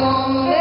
Oh.